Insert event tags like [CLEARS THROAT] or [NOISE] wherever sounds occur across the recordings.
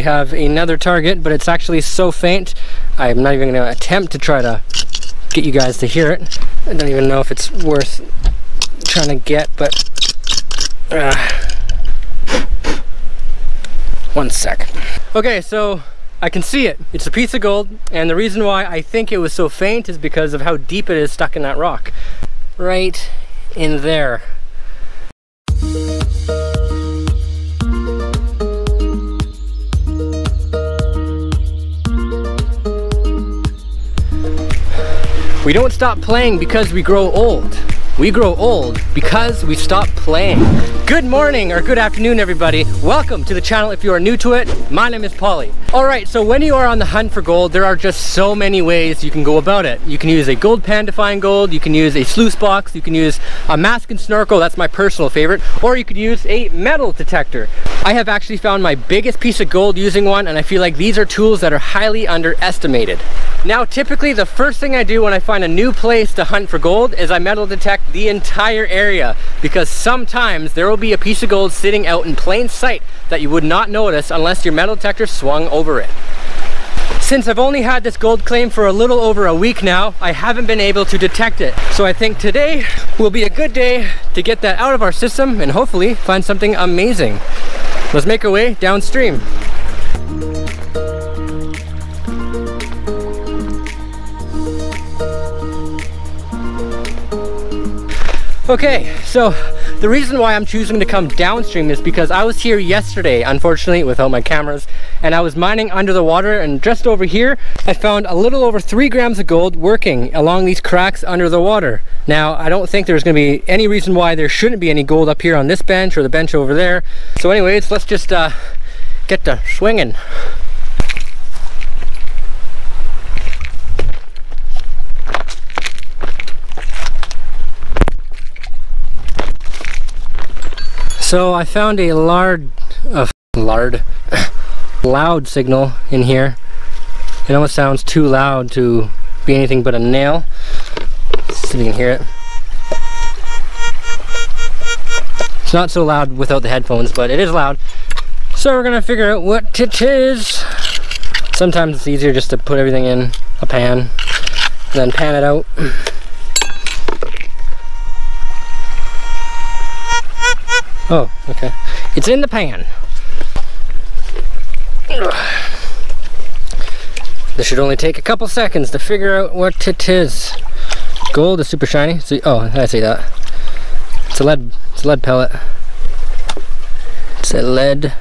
we have another target, but it's actually so faint, I'm not even gonna attempt to try to get you guys to hear it. I don't even know if it's worth trying to get, but uh, one sec. Okay, so I can see it. It's a piece of gold, and the reason why I think it was so faint is because of how deep it is stuck in that rock. Right in there. We don't stop playing because we grow old. We grow old because we stop playing. Good morning or good afternoon, everybody. Welcome to the channel if you are new to it. My name is Pauly. All right, so when you are on the hunt for gold, there are just so many ways you can go about it. You can use a gold pan to find gold, you can use a sluice box, you can use a mask and snorkel, that's my personal favorite, or you could use a metal detector. I have actually found my biggest piece of gold using one, and I feel like these are tools that are highly underestimated. Now, typically the first thing I do when I find a new place to hunt for gold is I metal detect the entire area because sometimes there will be a piece of gold sitting out in plain sight that you would not notice unless your metal detector swung over it. Since I've only had this gold claim for a little over a week now, I haven't been able to detect it. So I think today will be a good day to get that out of our system and hopefully find something amazing. Let's make our way downstream. Okay, so the reason why I'm choosing to come downstream is because I was here yesterday, unfortunately, without my cameras, and I was mining under the water, and just over here, I found a little over three grams of gold working along these cracks under the water. Now, I don't think there's gonna be any reason why there shouldn't be any gold up here on this bench or the bench over there. So anyways, let's just uh, get to swinging. So I found a lard, uh, lard, [COUGHS] loud signal in here. It almost sounds too loud to be anything but a nail. Let's see if you can hear it. It's not so loud without the headphones, but it is loud. So we're gonna figure out what it is. Sometimes it's easier just to put everything in a pan then pan it out. Oh, okay. It's in the pan. This should only take a couple seconds to figure out what it is. Gold is super shiny. So, oh, I see that. It's a lead. It's a lead pellet. It's a lead.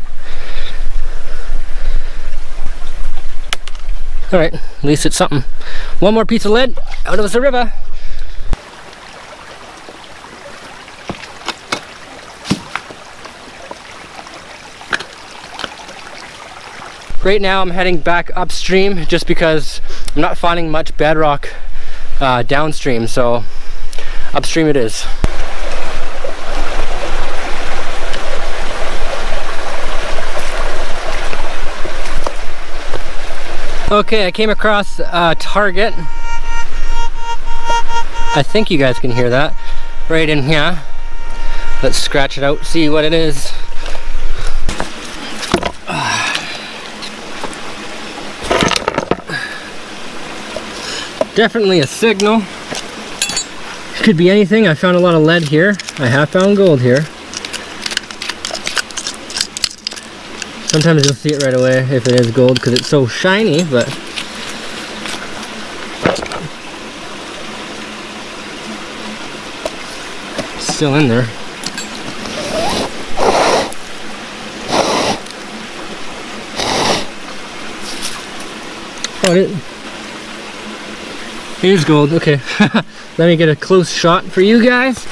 All right, at least it's something. One more piece of lead out of the river. Right now I'm heading back upstream just because I'm not finding much bedrock uh, downstream, so upstream it is. Okay, I came across a target. I think you guys can hear that right in here. Let's scratch it out, see what it is. Definitely a signal. Could be anything. I found a lot of lead here. I have found gold here. Sometimes you'll see it right away if it is gold because it's so shiny, but still in there. Oh, it, Here's gold, okay. [LAUGHS] Let me get a close shot for you guys.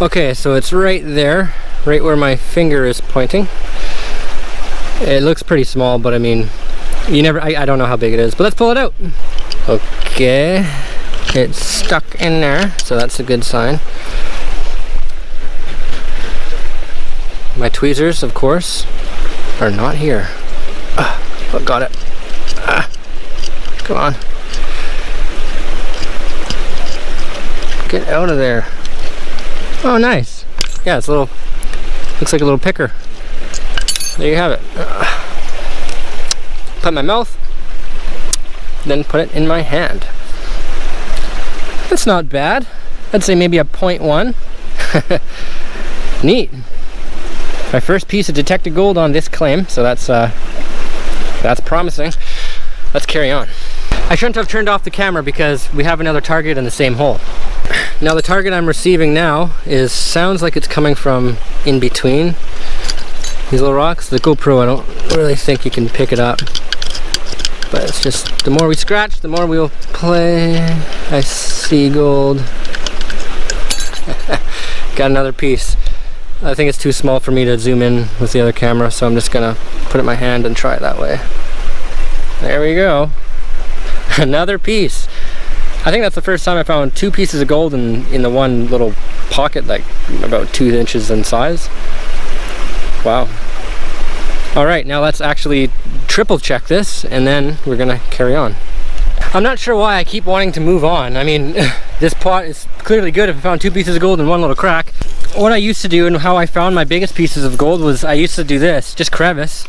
Okay, so it's right there, right where my finger is pointing. It looks pretty small, but I mean, you never, I, I don't know how big it is, but let's pull it out. Okay, it's stuck in there, so that's a good sign. My tweezers, of course, are not here. Oh, got it. Ah, come on. Get out of there. Oh, nice. Yeah, it's a little, looks like a little picker. There you have it. put my mouth, then put it in my hand. That's not bad. I'd say maybe a 0.1. [LAUGHS] Neat. My first piece of detected gold on this claim, so that's uh, that's promising. Let's carry on. I shouldn't have turned off the camera because we have another target in the same hole. Now the target I'm receiving now is sounds like it's coming from in between these little rocks. The GoPro, I don't really think you can pick it up. But it's just, the more we scratch, the more we'll play. I see gold. [LAUGHS] Got another piece. I think it's too small for me to zoom in with the other camera, so I'm just gonna put it in my hand and try it that way. There we go. [LAUGHS] another piece. I think that's the first time I found two pieces of gold in, in the one little pocket, like about two inches in size. Wow. All right, now let's actually triple check this and then we're gonna carry on. I'm not sure why I keep wanting to move on. I mean, [LAUGHS] this pot is clearly good if I found two pieces of gold in one little crack. What I used to do and how I found my biggest pieces of gold was I used to do this, just crevice,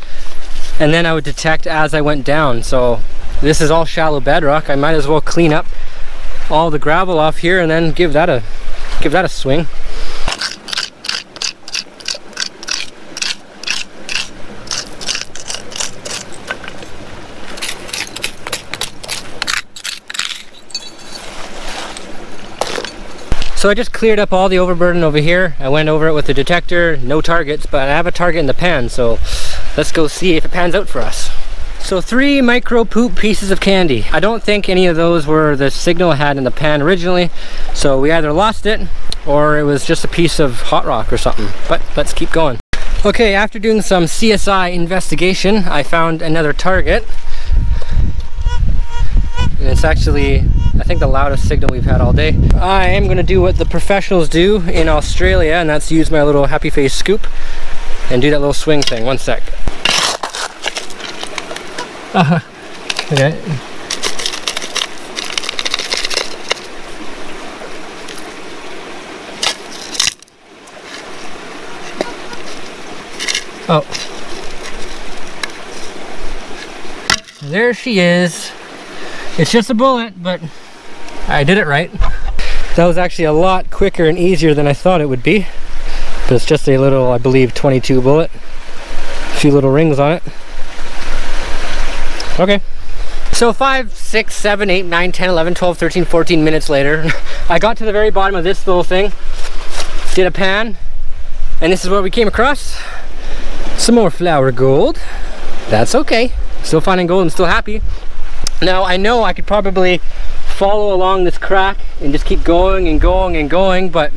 and then I would detect as I went down. So this is all shallow bedrock. I might as well clean up all the gravel off here and then give that a give that a swing. So I just cleared up all the overburden over here. I went over it with the detector, no targets, but I have a target in the pan, so let's go see if it pans out for us. So three micro poop pieces of candy. I don't think any of those were the signal I had in the pan originally, so we either lost it or it was just a piece of hot rock or something, but let's keep going. Okay, after doing some CSI investigation, I found another target. And it's actually I think the loudest signal we've had all day. I am gonna do what the professionals do in Australia and that's use my little happy face scoop and do that little swing thing. One sec. Uh, okay. Oh. There she is. It's just a bullet, but I did it right. That was actually a lot quicker and easier than I thought it would be. But it's just a little, I believe, 22 bullet. A few little rings on it. Okay. So 5, 6, 7, 8, 9, 10, 11, 12, 13, 14 minutes later, [LAUGHS] I got to the very bottom of this little thing, did a pan, and this is what we came across. Some more flour gold. That's okay. Still finding gold and still happy. Now I know I could probably follow along this crack and just keep going and going and going, but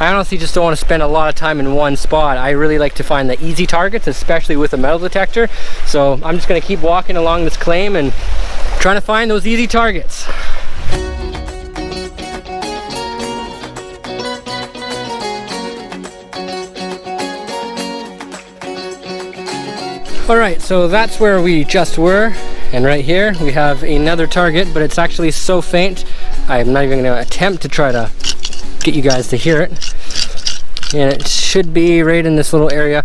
I honestly just don't want to spend a lot of time in one spot. I really like to find the easy targets, especially with a metal detector. So I'm just gonna keep walking along this claim and trying to find those easy targets. All right, so that's where we just were. And right here we have another target, but it's actually so faint, I'm not even gonna attempt to try to get you guys to hear it. And it should be right in this little area.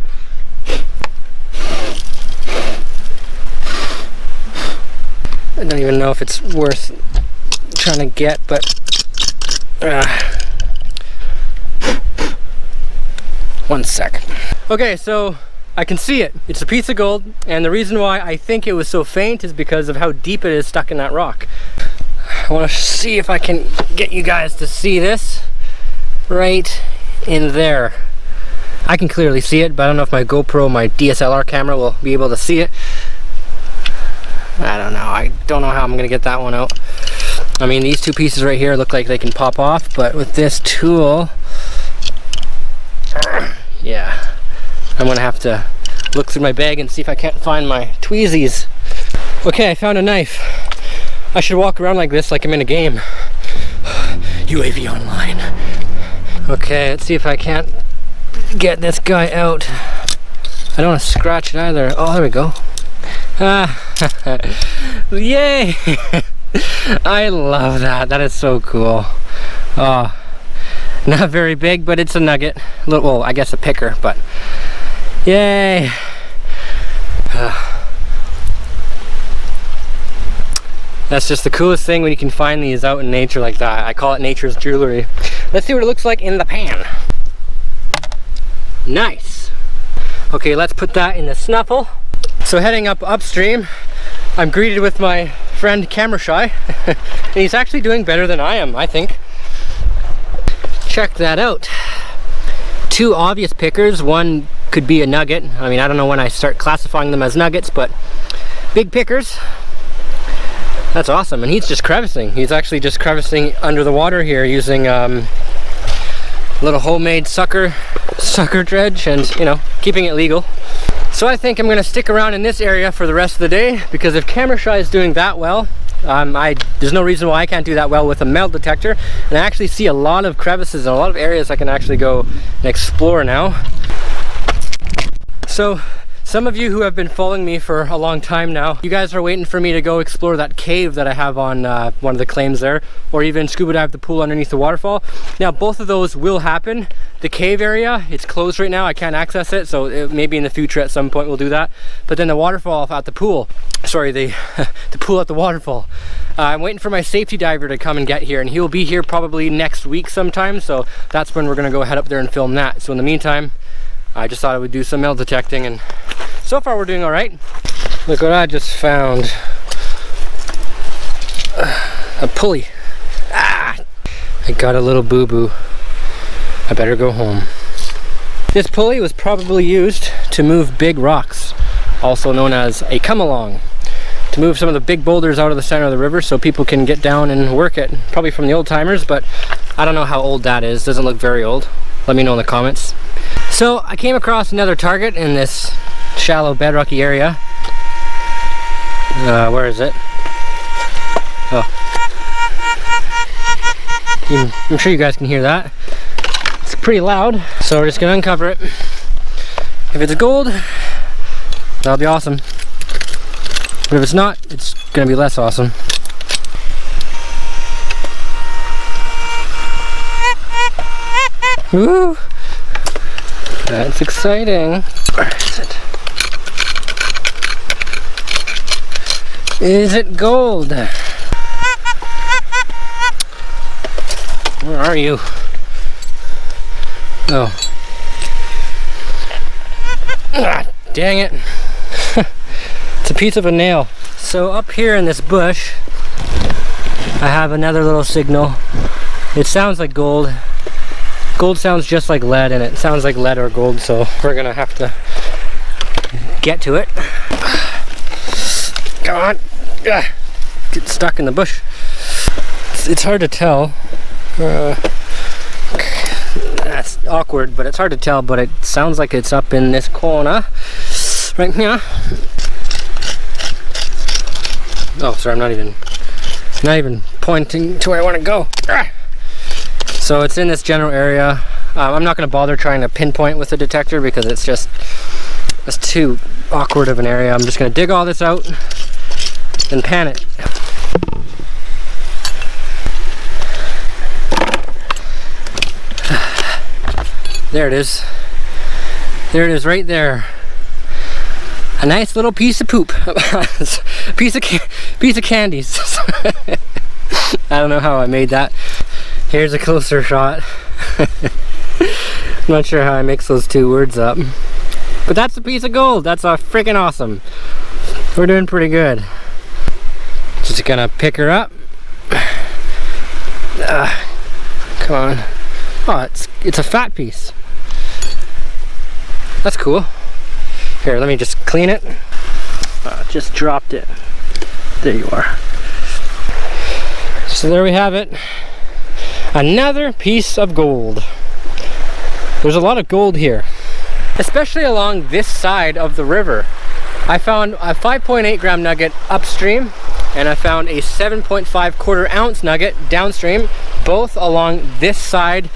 I don't even know if it's worth trying to get, but uh, one sec. Okay, so I can see it. It's a piece of gold, and the reason why I think it was so faint is because of how deep it is stuck in that rock. I want to see if I can get you guys to see this right in there. I can clearly see it, but I don't know if my GoPro, my DSLR camera will be able to see it. I don't know. I don't know how I'm going to get that one out. I mean, these two pieces right here look like they can pop off, but with this tool, [CLEARS THROAT] yeah, I'm gonna have to look through my bag and see if I can't find my tweezies. Okay, I found a knife. I should walk around like this like I'm in a game. [SIGHS] UAV online. Okay, let's see if I can't get this guy out. I don't want to scratch it either. Oh, there we go. Ah, [LAUGHS] yay! [LAUGHS] I love that. That is so cool. Oh, not very big, but it's a nugget. A little, well, I guess a picker, but Yay! That's just the coolest thing when you can find these out in nature like that. I call it nature's jewelry. Let's see what it looks like in the pan. Nice. Okay, let's put that in the snuffer. So heading up upstream, I'm greeted with my friend Camera Shy. and [LAUGHS] he's actually doing better than I am, I think. Check that out. Two obvious pickers. One could be a nugget. I mean, I don't know when I start classifying them as nuggets, but big pickers. That's awesome. And he's just crevicing. He's actually just crevicing under the water here using um, little homemade sucker sucker dredge and you know keeping it legal. So I think I'm gonna stick around in this area for the rest of the day because if camera shy is doing that well um, I, there's no reason why I can't do that well with a metal detector. And I actually see a lot of crevices and a lot of areas I can actually go and explore now. So some of you who have been following me for a long time now, you guys are waiting for me to go explore that cave that I have on uh, one of the claims there, or even scuba dive the pool underneath the waterfall. Now, both of those will happen. The cave area, it's closed right now. I can't access it, so it, maybe in the future at some point we'll do that. But then the waterfall at the pool, sorry, the, [LAUGHS] the pool at the waterfall. Uh, I'm waiting for my safety diver to come and get here, and he will be here probably next week sometime, so that's when we're gonna go head up there and film that. So in the meantime, I just thought I would do some metal detecting and so far we're doing all right. Look what I just found. A pulley. Ah! I got a little boo-boo. I better go home. This pulley was probably used to move big rocks, also known as a come-along, to move some of the big boulders out of the center of the river so people can get down and work it. Probably from the old timers, but I don't know how old that is. Doesn't look very old. Let me know in the comments. So I came across another target in this shallow bedrocky area. Uh, where is it? Oh. I'm sure you guys can hear that. It's pretty loud, so we're just gonna uncover it. If it's gold, that'll be awesome. But if it's not, it's gonna be less awesome. Woo! That's exciting. Where is it? Is it gold? Where are you? Oh. Ah, dang it. [LAUGHS] it's a piece of a nail. So up here in this bush, I have another little signal. It sounds like gold. Gold sounds just like lead and it sounds like lead or gold, so we're gonna have to get to it. Come on. Get stuck in the bush. It's, it's hard to tell. Uh, that's awkward, but it's hard to tell, but it sounds like it's up in this corner. Right here. Oh, sorry, I'm not even, not even pointing to where I want to go. So it's in this general area. Um, I'm not going to bother trying to pinpoint with the detector because it's just, it's too awkward of an area. I'm just going to dig all this out and pan it. [SIGHS] There it is. There it is right there. A nice little piece of poop. [LAUGHS] piece of piece of candies. [LAUGHS] I don't know how I made that. Here's a closer shot. [LAUGHS] Not sure how I mix those two words up. But that's a piece of gold. That's a freaking awesome. We're doing pretty good. Just gonna pick her up. Uh, [SIGHS] come on. Oh, it's it's a fat piece. That's cool. Here, let me just clean it. Uh, just dropped it. There you are. So there we have it. Another piece of gold. There's a lot of gold here, especially along this side of the river. I found a 5.8 gram nugget upstream and I found a 7.5 quarter ounce nugget downstream, both along this side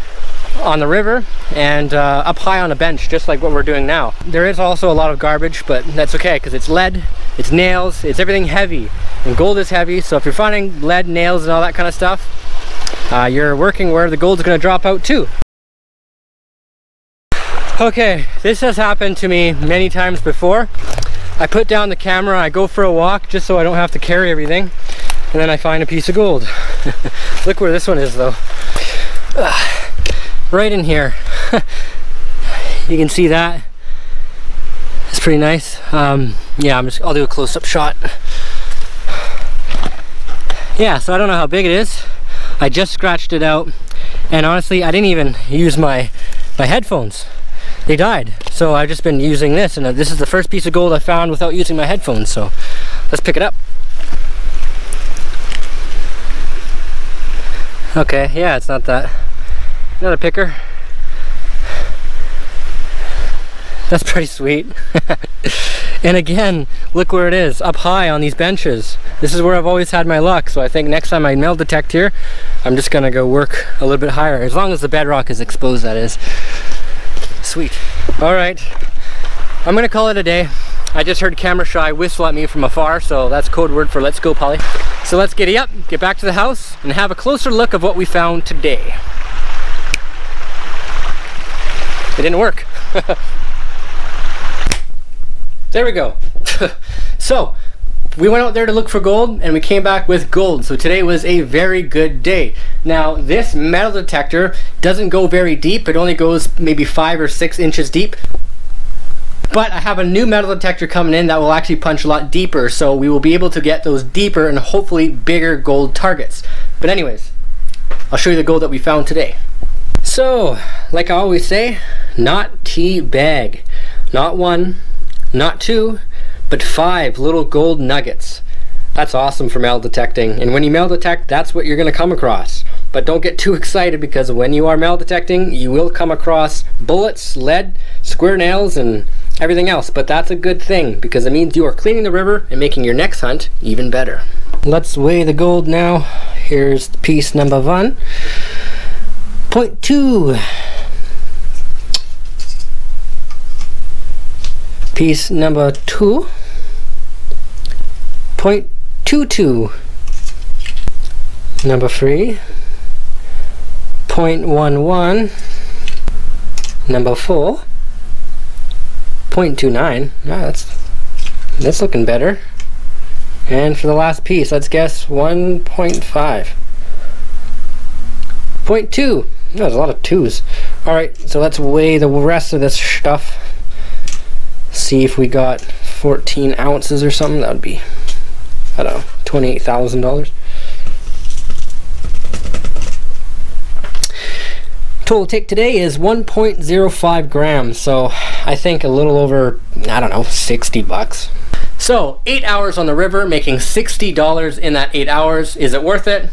on the river and uh, up high on a bench, just like what we're doing now. There is also a lot of garbage, but that's okay because it's lead, it's nails, it's everything heavy. And gold is heavy, so if you're finding lead, nails, and all that kind of stuff, uh, you're working where the gold's gonna drop out too. Okay, this has happened to me many times before. I put down the camera, I go for a walk just so I don't have to carry everything. and then I find a piece of gold. [LAUGHS] Look where this one is though. [SIGHS] right in here. [LAUGHS] you can see that. It's pretty nice. Um, yeah, I'm just, I'll do a close-up shot. [SIGHS] Yeah, so I don't know how big it is. I just scratched it out and honestly I didn't even use my my headphones. They died. So I've just been using this and this is the first piece of gold I found without using my headphones so let's pick it up. Okay yeah it's not that not a picker. That's pretty sweet [LAUGHS] And again, look where it is, up high on these benches. This is where I've always had my luck, so I think next time I metal detect here, I'm just gonna go work a little bit higher, as long as the bedrock is exposed, that is. Sweet. All right, I'm gonna call it a day. I just heard camera shy whistle at me from afar, so that's code word for let's go, Pauly. So let's giddy up, get back to the house, and have a closer look of what we found today. It didn't work. [LAUGHS] There we go. [LAUGHS] so, we went out there to look for gold and we came back with gold. So today was a very good day. Now this metal detector doesn't go very deep. It only goes maybe five or six inches deep. But I have a new metal detector coming in that will actually punch a lot deeper. So we will be able to get those deeper and hopefully bigger gold targets. But anyways, I'll show you the gold that we found today. So, like I always say, not tea bag. Not one, not two, but five little gold nuggets. That's awesome for metal detecting. And when you metal detect, that's what you're going to come across. But don't get too [LAUGHS] excited because when you are metal detecting, you will come across bullets, lead, square nails, and everything else. But that's a good thing because it means you are cleaning the river and making your next hunt even better. Let's weigh the gold now. Here's piece number one. Point two. Piece number two. Point two two. Number three. Point one one. Number four. Point two nine. Ah, that's that's looking better. And for the last piece let's guess 1.5 point two. There's a lot of twos. All right so let's weigh the rest of this stuff see if we got 14 ounces or something. That would be, I don't know, $28,000. Total take today is 1.05 grams, so I think a little over, I don't know, 60 bucks. So, eight hours on the river, making $60 in that eight hours. Is it worth it?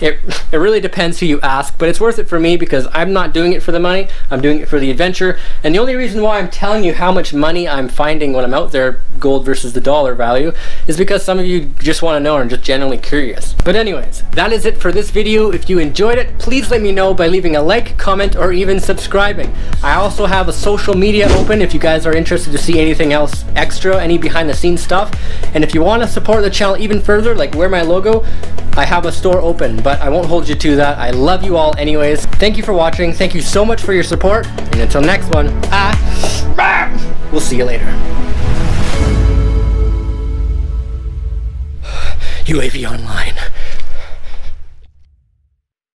It, it really depends who you ask, but it's worth it for me because I'm not doing it for the money, I'm doing it for the adventure. And the only reason why I'm telling you how much money I'm finding when I'm out there, gold versus the dollar value, is because some of you just want to know and just genuinely curious. But anyways, that is it for this video. If you enjoyed it, please let me know by leaving a like, comment, or even subscribing. I also have a social media open if you guys are interested to see anything else extra, any behind the scenes stuff. And if you want to support the channel even further, like wear my logo, I have a store open but I won't hold you to that. I love you all anyways. Thank you for watching. Thank you so much for your support. And until next one, ah, we'll see you later. [SIGHS] UAV online.